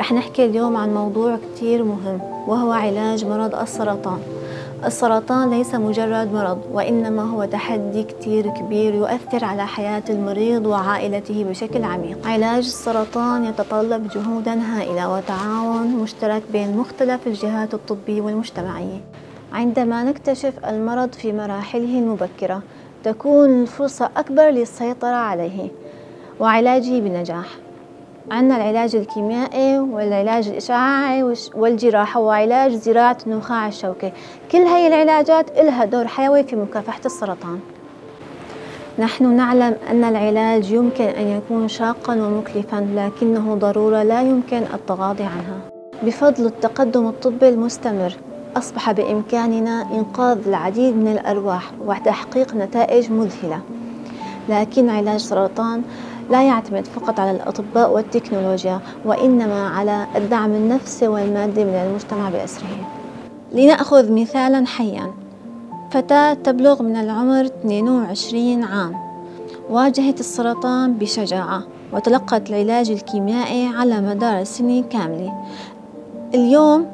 رح نحكي اليوم عن موضوع كتير مهم وهو علاج مرض السرطان. السرطان ليس مجرد مرض وإنما هو تحدي كتير كبير يؤثر على حياة المريض وعائلته بشكل عميق. علاج السرطان يتطلب جهودا هائلة وتعاون مشترك بين مختلف الجهات الطبية والمجتمعية. عندما نكتشف المرض في مراحله المبكرة تكون الفرصة أكبر للسيطرة عليه وعلاجه بنجاح. عندنا العلاج الكيميائي والعلاج الإشعاعي والجراحة وعلاج زراعة النخاع الشوكي. كل هاي العلاجات لها دور حيوي في مكافحة السرطان. نحن نعلم أن العلاج يمكن أن يكون شاقا ومكلفا لكنه ضرورة لا يمكن التغاضي عنها. بفضل التقدم الطبي المستمر أصبح بإمكاننا إنقاذ العديد من الأرواح وتحقيق نتائج مذهلة. لكن علاج السرطان لا يعتمد فقط على الأطباء والتكنولوجيا وإنما على الدعم النفسي والمادي من المجتمع بأسره. لنأخذ مثالا حيا. فتاة تبلغ من العمر 22 عام. واجهت السرطان بشجاعة وتلقت العلاج الكيميائي على مدار سنين كاملة. اليوم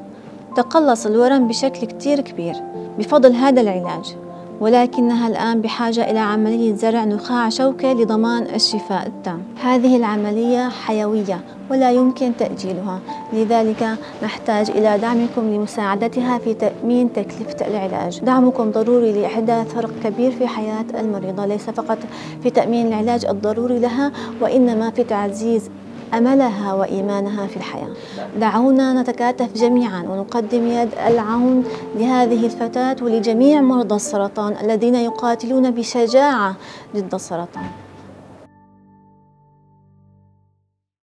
تقلص الورم بشكل كتير كبير. بفضل هذا العلاج. ولكنها الآن بحاجة إلى عملية زرع نخاع شوكي لضمان الشفاء التام. هذه العملية حيوية ولا يمكن تأجيلها. لذلك نحتاج إلى دعمكم لمساعدتها في تأمين تكلفة العلاج. دعمكم ضروري لإحداث فرق كبير في حياة المريضة ليس فقط في تأمين العلاج الضروري لها وإنما في تعزيز أملها وإيمانها في الحياة. دعونا نتكاتف جميعا ونقدم يد العون لهذه الفتاة ولجميع مرضى السرطان الذين يقاتلون بشجاعة ضد السرطان.